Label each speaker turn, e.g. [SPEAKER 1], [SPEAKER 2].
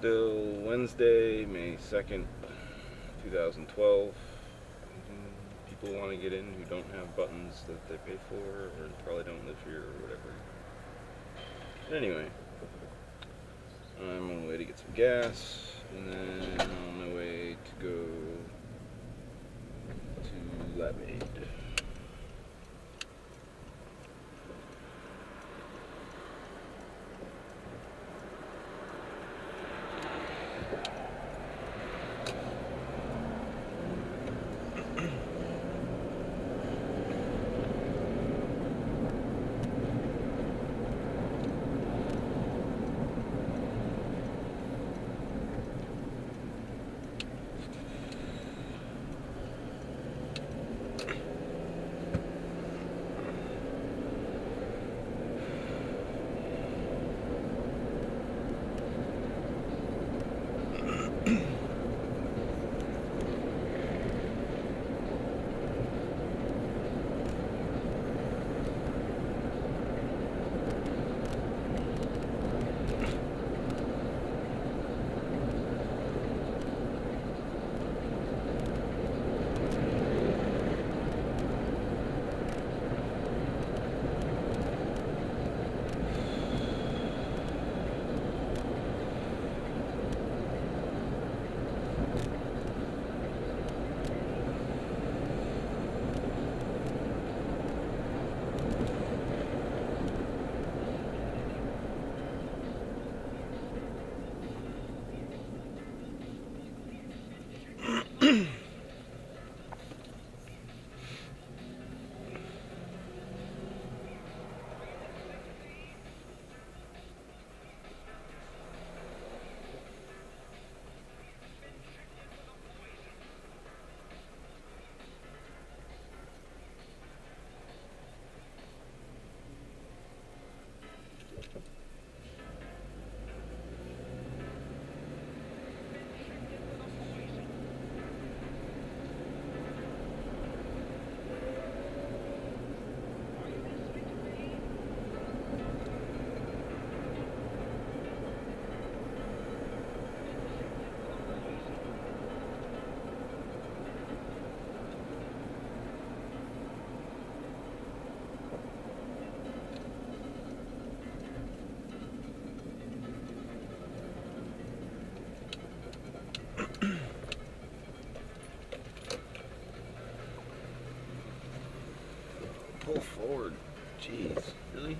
[SPEAKER 1] still Wednesday, May 2nd, 2012. Mm-hmm. People want to get in who don't have buttons that they pay for or probably don't live here or whatever. But anyway, I'm on the way to get some gas and then forward. Jeez, really?